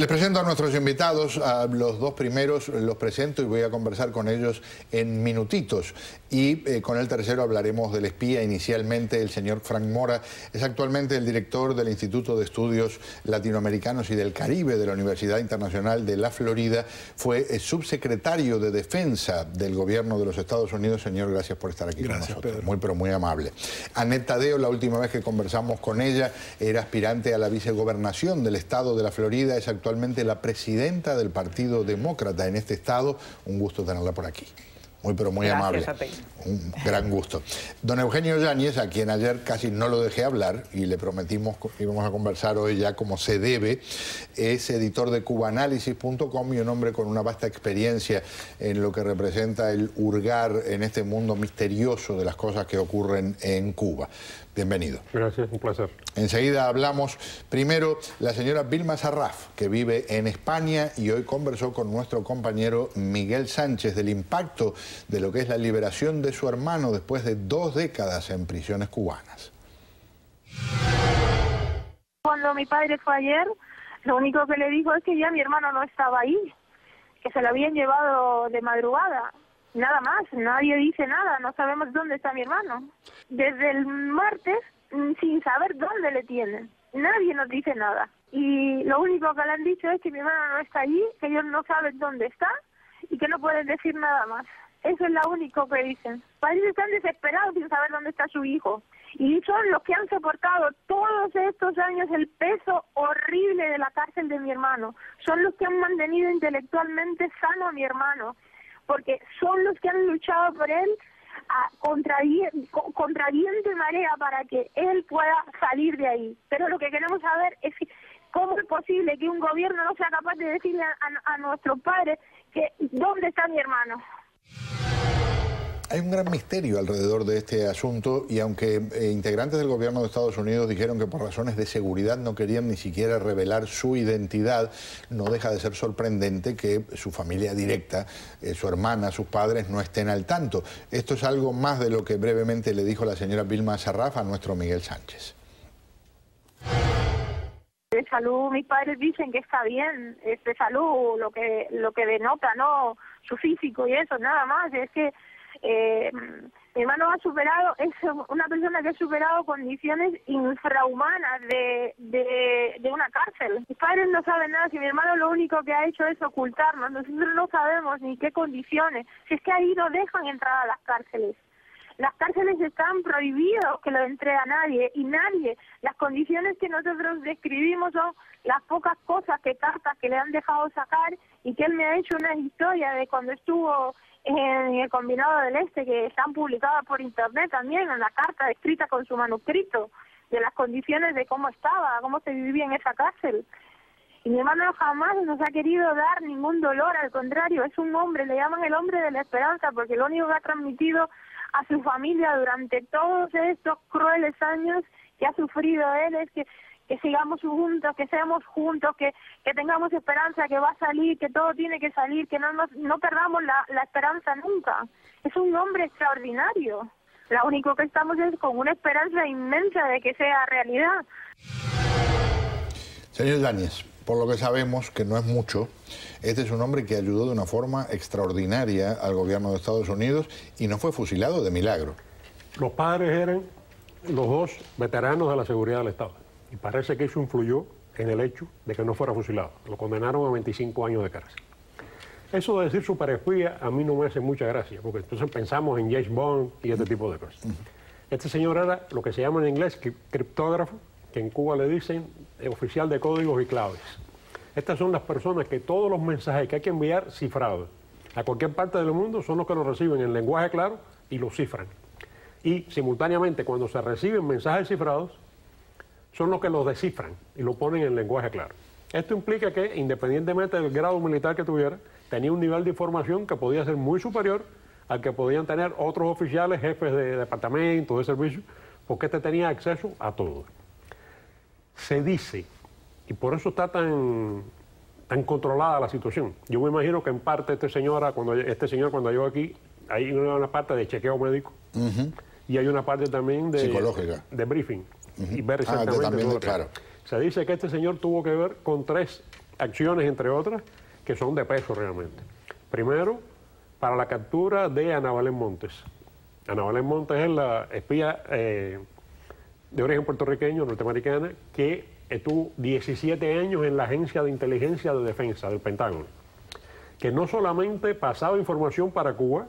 Les presento a nuestros invitados, a los dos primeros los presento y voy a conversar con ellos en minutitos. Y eh, con el tercero hablaremos del espía, inicialmente el señor Frank Mora, es actualmente el director del Instituto de Estudios Latinoamericanos y del Caribe de la Universidad Internacional de la Florida, fue eh, subsecretario de Defensa del Gobierno de los Estados Unidos. Señor, gracias por estar aquí gracias, con nosotros. Pedro. Muy, pero muy amable. Annette Tadeo, la última vez que conversamos con ella, era aspirante a la vicegobernación del Estado de la Florida, es actualmente la presidenta del Partido Demócrata en este estado. Un gusto tenerla por aquí. Muy, pero muy Gracias amable. a ti. Un gran gusto. Don Eugenio Yáñez, a quien ayer casi no lo dejé hablar y le prometimos que íbamos a conversar hoy ya como se debe, es editor de cubanálisis.com y un hombre con una vasta experiencia en lo que representa el hurgar en este mundo misterioso de las cosas que ocurren en Cuba. Bienvenido. Gracias, un placer. Enseguida hablamos primero la señora Vilma Sarraf, que vive en España y hoy conversó con nuestro compañero Miguel Sánchez del impacto de lo que es la liberación de su hermano después de dos décadas en prisiones cubanas. Cuando mi padre fue ayer, lo único que le dijo es que ya mi hermano no estaba ahí, que se lo habían llevado de madrugada. Nada más, nadie dice nada, no sabemos dónde está mi hermano. Desde el martes, mm, sin saber dónde le tienen, nadie nos dice nada. Y lo único que le han dicho es que mi hermano no está allí, que ellos no saben dónde está y que no pueden decir nada más. Eso es lo único que dicen. Padres están desesperados sin saber dónde está su hijo. Y son los que han soportado todos estos años el peso horrible de la cárcel de mi hermano. Son los que han mantenido intelectualmente sano a mi hermano. Porque son los que han luchado por él a contra viento y marea para que él pueda salir de ahí. Pero lo que queremos saber es si- cómo es posible que un gobierno no sea capaz de decirle a, a, a nuestros padres que dónde está mi hermano. Hay un gran misterio alrededor de este asunto y aunque eh, integrantes del gobierno de Estados Unidos dijeron que por razones de seguridad no querían ni siquiera revelar su identidad, no deja de ser sorprendente que su familia directa, eh, su hermana, sus padres no estén al tanto. Esto es algo más de lo que brevemente le dijo la señora Vilma Sarraf a nuestro Miguel Sánchez. de salud mis padres dicen que está bien es de salud lo que lo que denota no su físico y eso nada más es que eh, mi hermano ha superado es una persona que ha superado condiciones infrahumanas de, de de una cárcel. Mis padres no saben nada si mi hermano lo único que ha hecho es ocultarnos nosotros no sabemos ni qué condiciones si es que ahí no dejan entrar a las cárceles las cárceles están prohibidos que lo entre a nadie y nadie. Las condiciones que nosotros describimos son las pocas cosas que cartas que le han dejado sacar y que él me ha hecho una historia de cuando estuvo en el combinado del este que están publicadas por internet también, en la carta escrita con su manuscrito de las condiciones de cómo estaba, cómo se vivía en esa cárcel. Y mi hermano jamás nos ha querido dar ningún dolor, al contrario, es un hombre, le llaman el hombre de la esperanza, porque lo único que ha transmitido a su familia durante todos estos crueles años que ha sufrido él es que, que sigamos juntos, que seamos juntos, que, que tengamos esperanza, que va a salir, que todo tiene que salir, que no, nos, no perdamos la, la esperanza nunca. Es un hombre extraordinario. Lo único que estamos es con una esperanza inmensa de que sea realidad. Señor Yáñez, por lo que sabemos, que no es mucho, este es un hombre que ayudó de una forma extraordinaria al gobierno de Estados Unidos y no fue fusilado de milagro. Los padres eran los dos veteranos de la seguridad del Estado. Y parece que eso influyó en el hecho de que no fuera fusilado. Lo condenaron a 25 años de cárcel. Eso de decir superespía a mí no me hace mucha gracia, porque entonces pensamos en James Bond y este tipo de cosas. Este señor era lo que se llama en inglés cri- criptógrafo, que en Cuba le dicen oficial de códigos y claves. Estas son las personas que todos los mensajes que hay que enviar cifrados a cualquier parte del mundo son los que los reciben en lenguaje claro y los cifran. Y simultáneamente cuando se reciben mensajes cifrados, son los que los descifran y lo ponen en lenguaje claro. Esto implica que, independientemente del grado militar que tuviera, tenía un nivel de información que podía ser muy superior al que podían tener otros oficiales, jefes de departamento, de servicio, porque este tenía acceso a todo. Se dice, y por eso está tan, tan controlada la situación. Yo me imagino que en parte este, señora, cuando, este señor cuando llegó aquí, hay una parte de chequeo médico y hay una parte también de, Psicológica. de briefing y ver Ah, exactamente también, lo que- claro. Se dice que este señor tuvo que ver con tres acciones, entre otras, que son de peso realmente. Primero, para la captura de Ana Valen Montes. Ana Valen Montes es la espía eh, de origen puertorriqueño, norteamericana, que estuvo 17 años en la Agencia de Inteligencia de Defensa del Pentágono, que no solamente pasaba información para Cuba,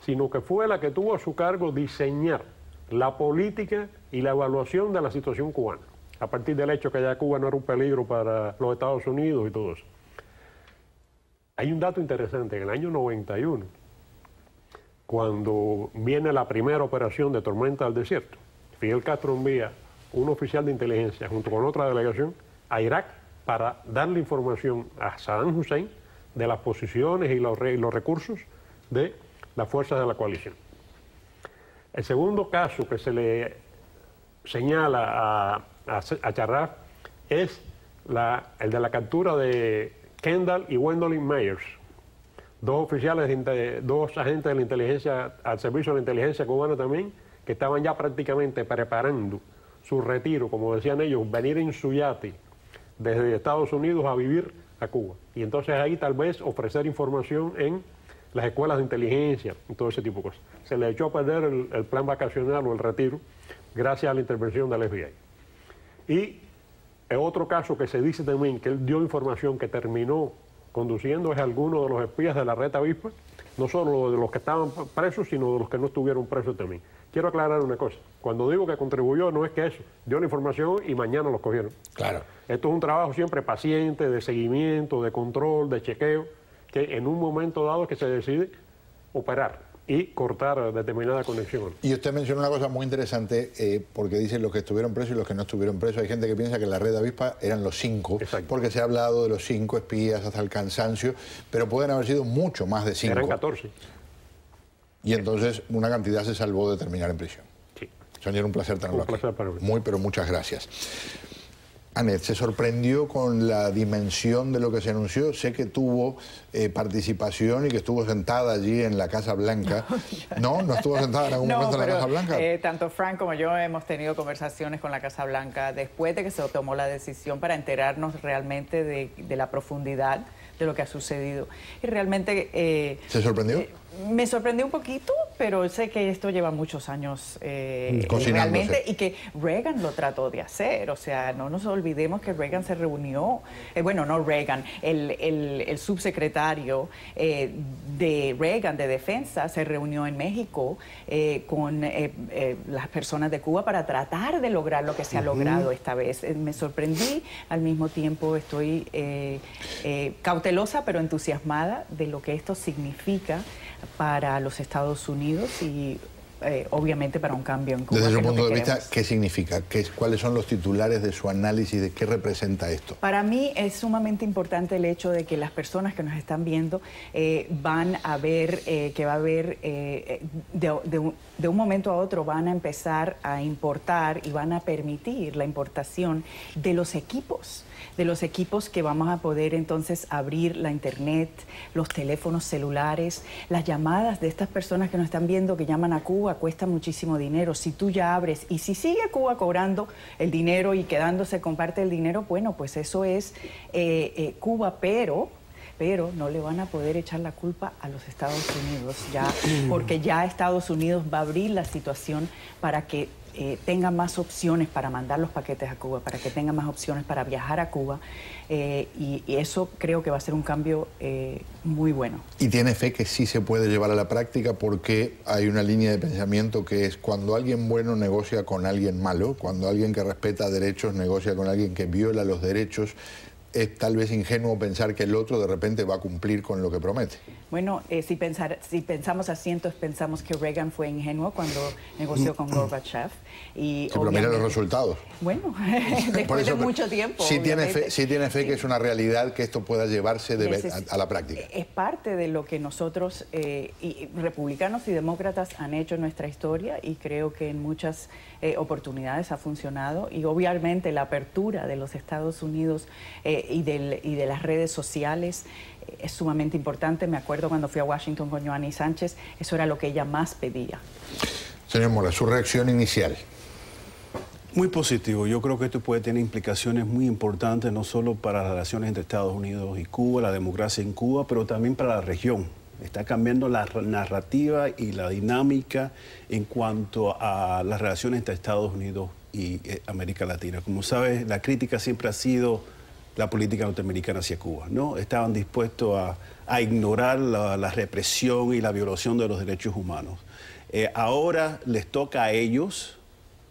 sino que fue la que tuvo a su cargo diseñar la política y la evaluación de la situación cubana, a partir del hecho que ya Cuba no era un peligro para los Estados Unidos y todo eso. Hay un dato interesante, en el año 91, cuando viene la primera operación de Tormenta del Desierto, Fidel Castro envía un oficial de inteligencia junto con otra delegación a Irak para darle información a Saddam Hussein de las posiciones y los, recursos de las fuerzas de la coalición. El segundo caso que se le señala a, a, es el de la captura de Kendall y Gwendolyn Myers, dos oficiales, dos agentes de la inteligencia, al servicio de la inteligencia cubana también, que estaban ya prácticamente preparando su retiro, como decían ellos, venir en su yate desde Estados Unidos a vivir a Cuba. Y entonces ahí tal vez ofrecer información en las escuelas de inteligencia y todo ese tipo de cosas. Se le echó a perder el, plan vacacional o el retiro gracias a la intervención del FBI. Y otro caso que se dice también que él dio información que terminó conduciendo es alguno de los espías de la red avispa, no solo de los que estaban presos, sino de los que no estuvieron presos también. Quiero aclarar una cosa. Cuando digo que contribuyó, no es que eso. Dio la información y mañana los cogieron. Claro. Esto es un trabajo siempre paciente, de seguimiento, de control, de chequeo, que en un momento dado es que se decide operar y cortar determinada conexión. Y usted menciona una cosa muy interesante, eh, porque dice los que estuvieron presos y los que no estuvieron presos. Hay gente que piensa que la red de avispa eran los cinco, porque se ha hablado de los cinco espías hasta el cansancio, pero pueden haber sido mucho más de cinco. Eran 14. Y entonces una cantidad se salvó de terminar en prisión. Sí. Señor, un placer tenerlo un placer Para. Muy, pero muchas gracias. Anet, ¿se sorprendió con la dimensión de lo que se anunció? Sé que tuvo eh, participación y que estuvo sentada allí en la Casa Blanca. ¿No? ¿No estuvo sentada en algún momento en la Casa Blanca? Eh, tanto Frank como yo hemos tenido conversaciones con la Casa Blanca después de que se tomó la decisión para enterarnos realmente de, la profundidad de lo que ha sucedido. Y realmente... Eh, ¿Se sorprendió? me sorprendió un poquito, pero sé que esto lleva muchos años eh, realmente y que Reagan lo trató de hacer. O sea, no nos olvidemos que Reagan se reunió, eh, bueno, no Reagan, el, el, subsecretario eh, de Reagan de Defensa se reunió en México eh, con las personas de Cuba para tratar de lograr lo que se ha logrado esta vez. me sorprendí, al mismo tiempo estoy cautelosa pero entusiasmada de lo que esto significa para los Estados Unidos y eh, obviamente para un cambio en Cuba. Desde su punto de vista, ¿qué significa? ¿Qué, ¿Cuáles son los titulares de su análisis de qué representa esto? Para mí es sumamente importante el hecho de que las personas que nos están viendo eh, van a ver eh, que va a haber, de, de un momento a otro van a empezar a importar y van a permitir la importación de los equipos de los equipos que vamos a poder entonces abrir la internet, los teléfonos celulares, las llamadas de estas personas que nos están viendo que llaman a Cuba cuesta muchísimo dinero. Si tú ya abres y si sigue Cuba cobrando el dinero y quedándose con parte del dinero, bueno, pues eso es eh, eh, Cuba, pero pero no le van a poder echar la culpa a los Estados Unidos ya, porque ya Estados Unidos va a abrir la situación para que eh, tenga más opciones para mandar los paquetes a Cuba, para que tenga más opciones para viajar a Cuba. Eh, y, eso creo que va a ser un cambio eh, muy bueno. ¿Y tiene fe que sí se puede llevar a la práctica? Porque hay una línea de pensamiento que es cuando alguien bueno negocia con alguien malo, cuando alguien que respeta derechos negocia con alguien que viola los derechos, es tal vez ingenuo pensar que el otro de repente va a cumplir con lo que promete. Bueno, eh, si, pensar, si pensamos así, entonces pensamos que Reagan fue ingenuo cuando negoció con Gorbachev. Y pero mira los resultados. Bueno, después de mucho tiempo. Sí tiene, fe, sí tiene fe que es una realidad que esto pueda llevarse a, la práctica. Es parte de lo que nosotros, eh, y, republicanos y demócratas, han hecho en nuestra historia y creo que en muchas eh, oportunidades ha funcionado. Y obviamente la apertura de los Estados Unidos y, del, y de las redes sociales es sumamente importante. Me acuerdo cuando fui a Washington con Joanny Sánchez, eso era lo que ella más pedía. Señor Mora, su reacción inicial. Muy positivo. Yo creo que esto puede tener implicaciones muy importantes, no solo para las relaciones entre Estados Unidos y Cuba, la democracia en Cuba, pero también para la región. Está cambiando la narrativa y la dinámica en cuanto a las relaciones entre Estados Unidos y eh, América Latina. Como sabes, la crítica siempre ha sido la política norteamericana hacia Cuba. ¿no? Estaban dispuestos a, ignorar la, represión y la violación de los derechos humanos. Eh, ahora les toca a ellos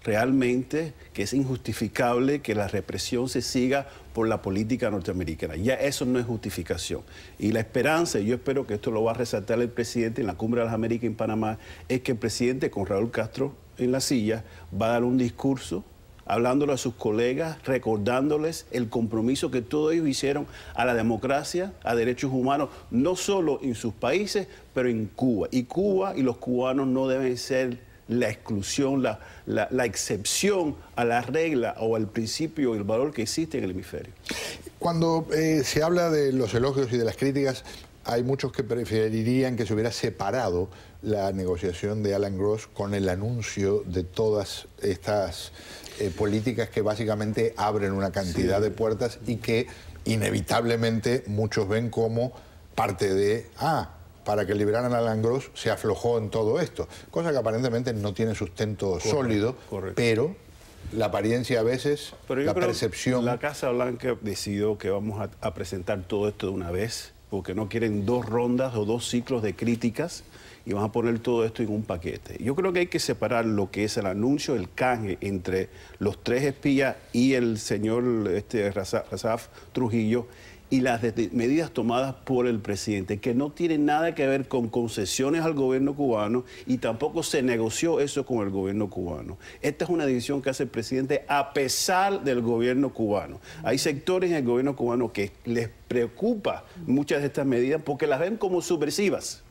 realmente que es injustificable que la represión se siga por la política norteamericana. Ya eso no es justificación. Y la esperanza, y yo espero que esto lo va a resaltar el presidente en la Cumbre de las Américas en Panamá, es que el presidente con Raúl Castro en la silla va a dar un discurso hablándole a sus colegas, recordándoles el compromiso que todos ellos hicieron a la democracia, a derechos humanos, no solo en sus países, pero en Cuba. Y Cuba y los cubanos no deben ser la exclusión, la, la, excepción a la regla o al principio, el valor que existe en el hemisferio. Cuando eh, se habla de los elogios y de las críticas, hay muchos que preferirían que se hubiera separado la negociación de Alan Gross con el anuncio de todas estas eh, políticas que básicamente abren una cantidad de puertas y que inevitablemente muchos ven como parte de, ah, para que liberaran a Alan Gross se aflojó en todo esto, cosa que aparentemente no tiene sustento sólido, pero la apariencia a veces, la percepción... La Casa Blanca decidió que vamos a presentar todo esto de una vez, porque no quieren dos rondas o dos ciclos de críticas y van a poner todo esto en un paquete. Yo creo que hay que separar lo que es el anuncio, el canje entre los tres espías y el señor este, Razaf Trujillo y las medidas tomadas por el presidente, que no tienen nada que ver con concesiones al gobierno cubano y tampoco se negoció eso con el gobierno cubano. Esta es una decisión que hace el presidente a pesar del gobierno cubano. Hay sectores en el gobierno cubano que les preocupa muchas de estas medidas porque las ven como subversivas.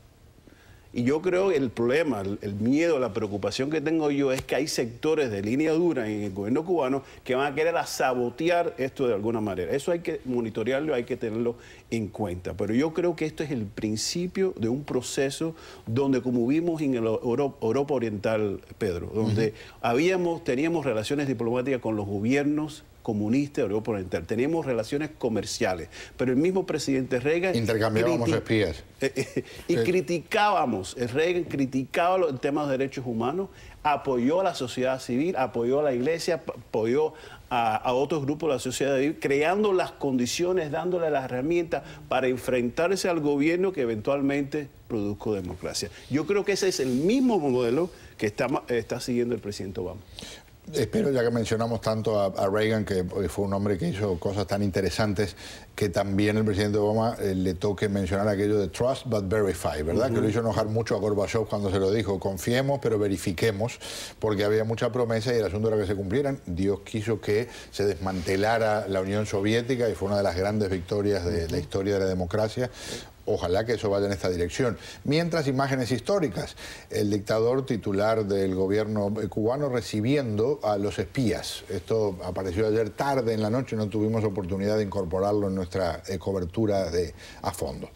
Y yo creo que el problema, el, miedo, la preocupación que tengo yo es que hay sectores de línea dura en el gobierno cubano que van a querer a sabotear esto de alguna manera. Eso hay que monitorearlo, hay que tenerlo en cuenta. Pero yo creo que esto es el principio de un proceso donde, como vimos en Europa, Oriental, Pedro, donde habíamos, teníamos relaciones diplomáticas con los gobiernos comunista Oriental. Teníamos relaciones comerciales, pero el mismo presidente Reagan... Intercambiábamos espías. Eh, eh, y criticábamos, Reagan criticaba el tema de derechos humanos, apoyó a la sociedad civil, apoyó a la iglesia, apoyó a, otros grupos de la sociedad civil, creando las condiciones, dándole las herramientas para enfrentarse al gobierno que eventualmente produjo democracia. Yo creo que ese es el mismo modelo que está, está siguiendo el presidente Obama. Espero, ya que mencionamos tanto a, Reagan, que fue un hombre que hizo cosas tan interesantes, que también el presidente Obama eh, le toque mencionar aquello de trust but verify, ¿verdad? Que lo hizo enojar mucho a Gorbachev cuando se lo dijo, confiemos pero verifiquemos, porque había mucha promesa y el asunto era que se cumplieran. Dios quiso que se desmantelara la Unión Soviética y fue una de las grandes victorias de la historia de la democracia. Ojalá que eso vaya en esta dirección. Mientras, imágenes históricas. El dictador titular del gobierno cubano recibiendo a los espías. Esto apareció ayer tarde en la noche, no tuvimos oportunidad de incorporarlo en nuestra eh, cobertura de, a fondo.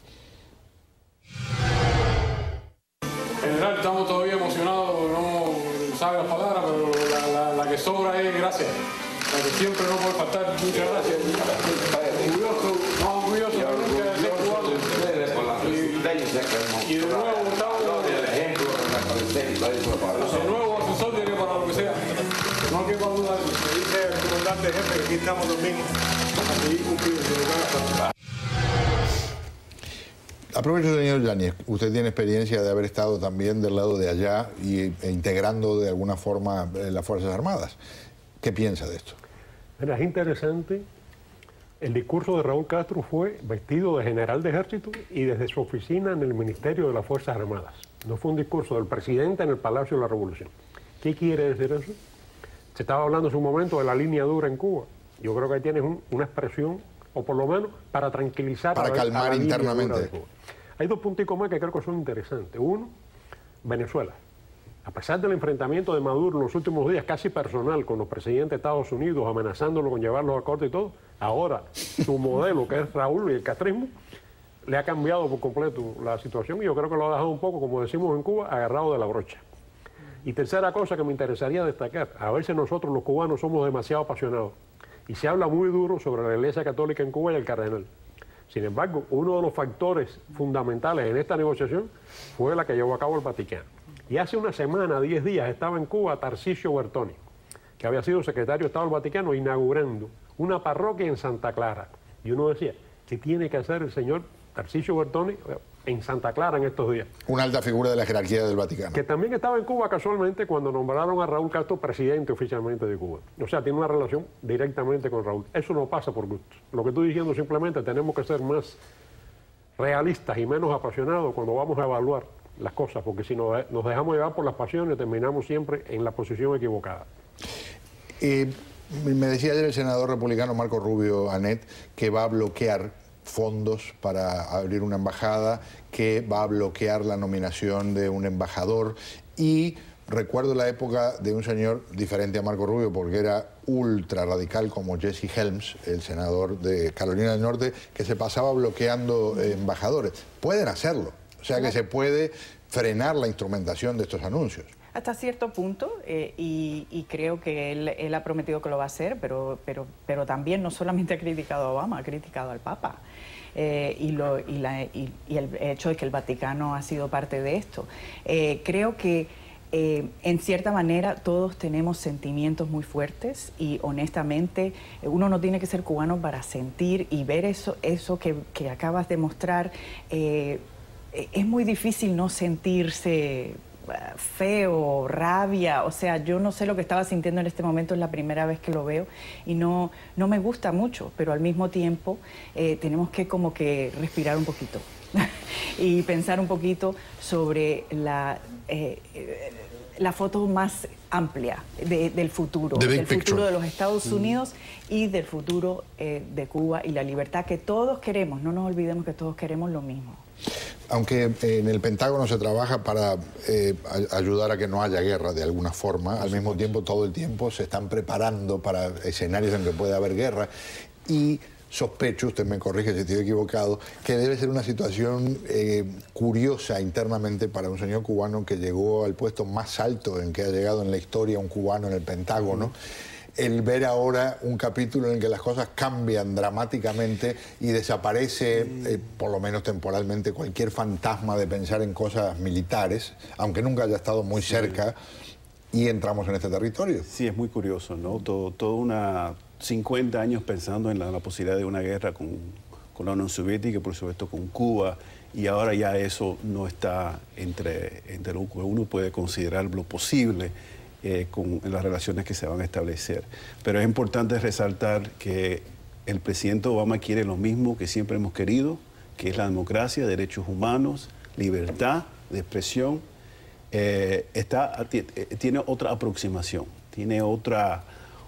General, estamos todavía emocionados, no sabe las palabras, pero la, que sobra es gracias. La que siempre no puede faltar, muchas gracias. Y de nuevo, Gustavo, el nuevo asesor tiene para lo que sea. No quepa duda, me dice el comandante jefe que aquí estamos los mismos a seguir cumpliendo Aprovecho, señor Yáñez, usted tiene experiencia de haber estado también del lado de allá y, e integrando de alguna forma eh, las Fuerzas Armadas. ¿Qué piensa de esto? es interesante el discurso de Raúl Castro fue vestido de general de ejército y desde su oficina en el Ministerio de las Fuerzas Armadas. No fue un discurso del presidente en el Palacio de la Revolución. ¿Qué quiere decir eso? Se estaba hablando en su momento de la línea dura en Cuba. Yo creo que ahí tienes una expresión, o por lo menos para tranquilizar para calmar internamente. Hay dos punticos más que creo que son interesantes. Uno, Venezuela. A pesar del enfrentamiento de Maduro en los últimos días, casi personal, con los presidentes de Estados Unidos, amenazándolo con llevarlos a corte y todo, ahora su modelo, que es Raúl y el castrismo, le ha cambiado por completo la situación y yo creo que lo ha dejado un poco, como decimos en Cuba, agarrado de la brocha. Y tercera cosa que me interesaría destacar, a veces nosotros los cubanos somos demasiado apasionados y se habla muy duro sobre la Iglesia Católica en Cuba y el cardenal. Sin embargo, uno de los factores fundamentales en esta negociación fue la que llevó a cabo el Vaticano. Y hace una semana, diez días, estaba en Cuba Tarcisio Bertoni, que había sido secretario de Estado del Vaticano, inaugurando una parroquia en Santa Clara. Y uno decía, ¿qué tiene que hacer el señor Tarcisio Bertoni en Santa Clara en estos días? Una alta figura de la jerarquía del Vaticano. Que también estaba en Cuba casualmente cuando nombraron a Raúl Castro presidente oficialmente de Cuba. O sea, tiene una relación directamente con Raúl. Eso no pasa por gusto. Lo que estoy diciendo simplemente tenemos que ser más realistas y menos apasionados cuando vamos a evaluar las cosas, porque si nos, dejamos llevar por las pasiones terminamos siempre en la posición equivocada. Eh, me decía ayer el senador republicano Marco Rubio Anet que va a bloquear fondos para abrir una embajada, que va a bloquear la nominación de un embajador y recuerdo la época de un señor diferente a Marco Rubio porque era ultra radical como Jesse Helms, el senador de Carolina del Norte, que se pasaba bloqueando embajadores. Pueden hacerlo, o sea que se puede frenar la instrumentación de estos anuncios. Hasta cierto punto, eh, y, creo que él, ha prometido que lo va a hacer, pero, pero, pero también no solamente ha criticado a Obama, ha criticado al Papa. Eh, y, lo, y, la, y, el hecho de que el Vaticano ha sido parte de esto. Eh, creo que en cierta manera todos tenemos sentimientos muy fuertes y honestamente uno no tiene que ser cubano para sentir y ver eso, eso que, que acabas de mostrar. Es muy difícil no sentirse feo, rabia, o sea, yo no sé lo que estaba sintiendo en este momento, es la primera vez que lo veo y no, no me gusta mucho, pero al mismo tiempo eh, tenemos que como que respirar un poquito y pensar un poquito sobre la, eh, la foto más amplia del futuro, del futuro de los Estados mm. Unidos y del futuro eh, de Cuba y la libertad que todos queremos, no nos olvidemos que todos queremos lo mismo aunque en el Pentágono se trabaja para eh, ayudar a que no haya guerra de alguna forma, al mismo tiempo todo el tiempo se están preparando para escenarios en que puede haber guerra. Y sospecho, usted me corrige si estoy equivocado, que debe ser una situación eh, curiosa internamente para un señor cubano que llegó al puesto más alto en que ha llegado en la historia un cubano en el Pentágono el ver ahora un capítulo en el que las cosas cambian dramáticamente y desaparece, eh, por lo menos temporalmente, cualquier fantasma de pensar en cosas militares, aunque nunca haya estado muy cerca, y entramos en este territorio. Sí, es muy curioso, ¿no? Todo, todo una 50 años pensando en la, posibilidad de una guerra con, con la Unión Soviética y por supuesto con Cuba y ahora ya eso no está entre, entre lo que uno puede considerar lo posible eh, con las relaciones que se van a establecer. Pero es importante resaltar que el presidente Obama quiere lo mismo que siempre hemos querido, que es la democracia, derechos humanos, libertad de expresión. Eh, está, eh, tiene otra aproximación, tiene otra,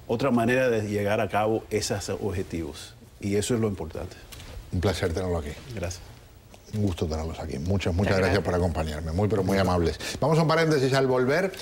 otra manera de llegar a cabo esos objetivos. Y eso es lo importante. Un placer tenerlo aquí. Gracias. Un gusto tenerlos aquí. Muchas, muchas gracias por acompañarme. Muy, pero muy amables. Vamos a un paréntesis al volver.